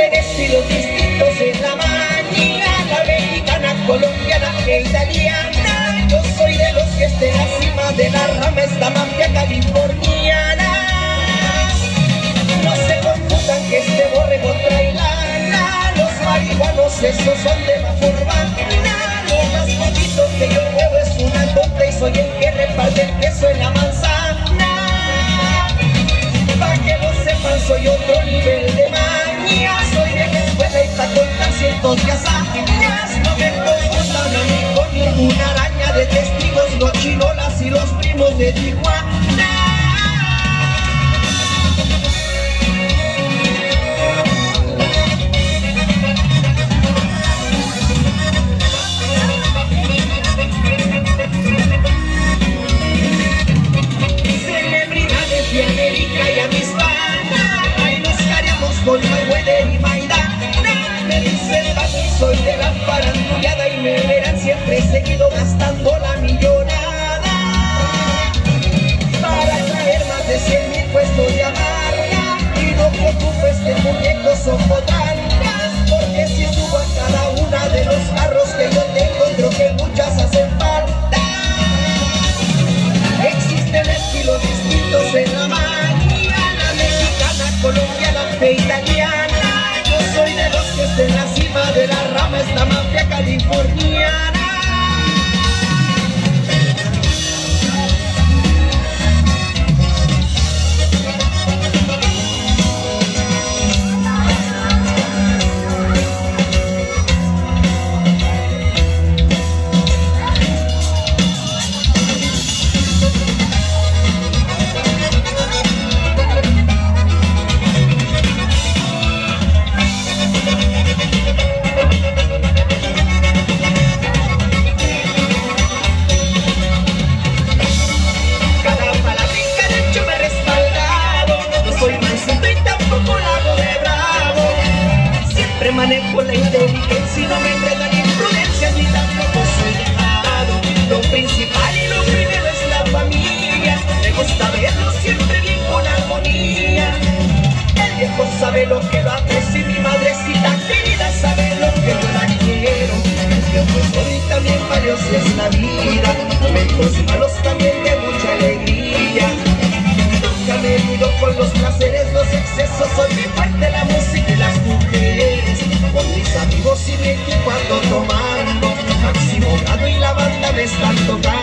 Estilos distintos en la mañana, mexicana, colombiana e italiana. Yo soy de los que esté la de la rama esta mafia californiana. No se confundan que este borrego trae lana, los marihuanos esos son de la urbana. Lo más bonito que yo veo es una tonta y soy el que reparte el queso en la manzana. De Tijuana. Celebridades de América y a mis panas Ahí nos haremos con Mayweather y Maidana Me dicen papi, soy de la faranduleada Y me verán siempre seguido gastando la millonada muñecos son Siempre manejo la inteligencia y no me entregan imprudencias Ni tampoco soy dejado Lo principal y lo primero es la familia. Me gusta verlo siempre bien con armonía. El viejo sabe lo que lo aprecio y mi madrecita querida sabe lo que yo la quiero. El viejo es bueno y también valioso es la vida. Momentos malos también de mucha alegría. Nunca me mido con los placeres, los excesos Soy mi parte amigos y mi equipo ando tomando Máximo grado y la banda me están tocando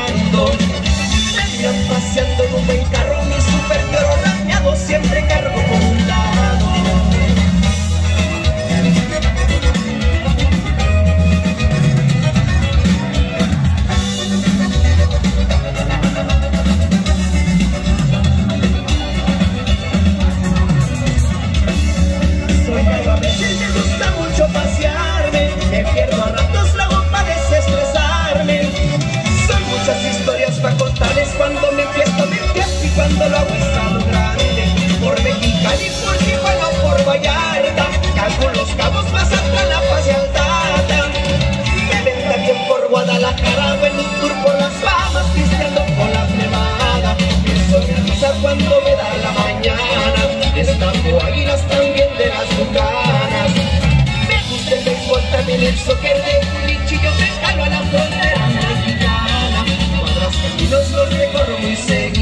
say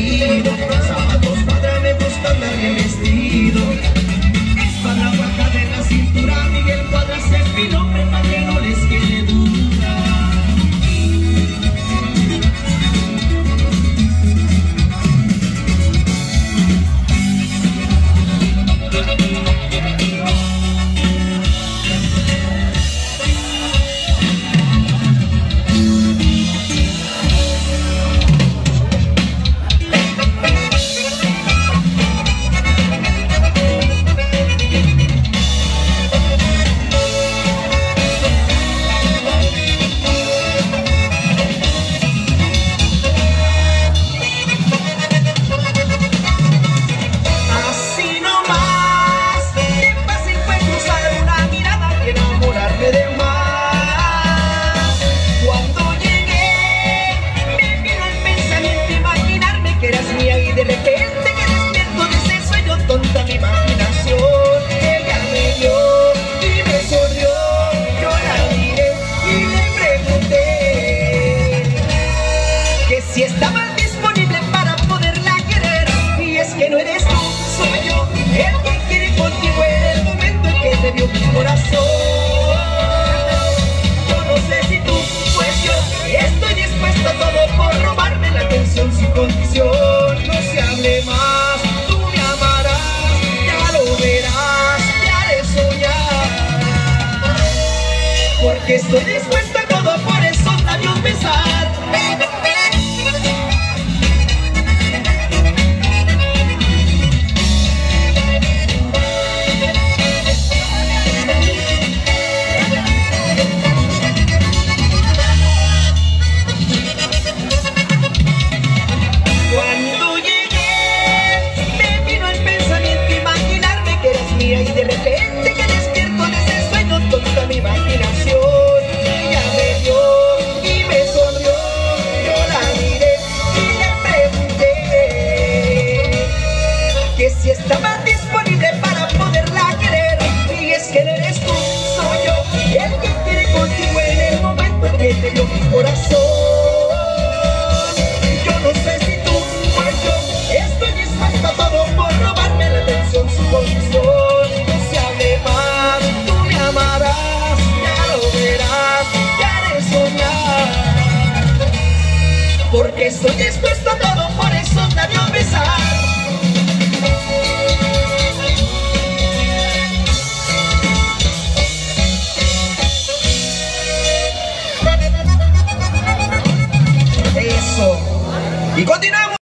que estoy dispuesta el que quiere contigo en el momento que te dio mi corazón. Yo no sé si tú o yo estoy dispuesta a todo por robarme la atención, su condición. No se hable más, tú me amarás, ya lo verás, ya haré soñar. Porque estoy dispuesta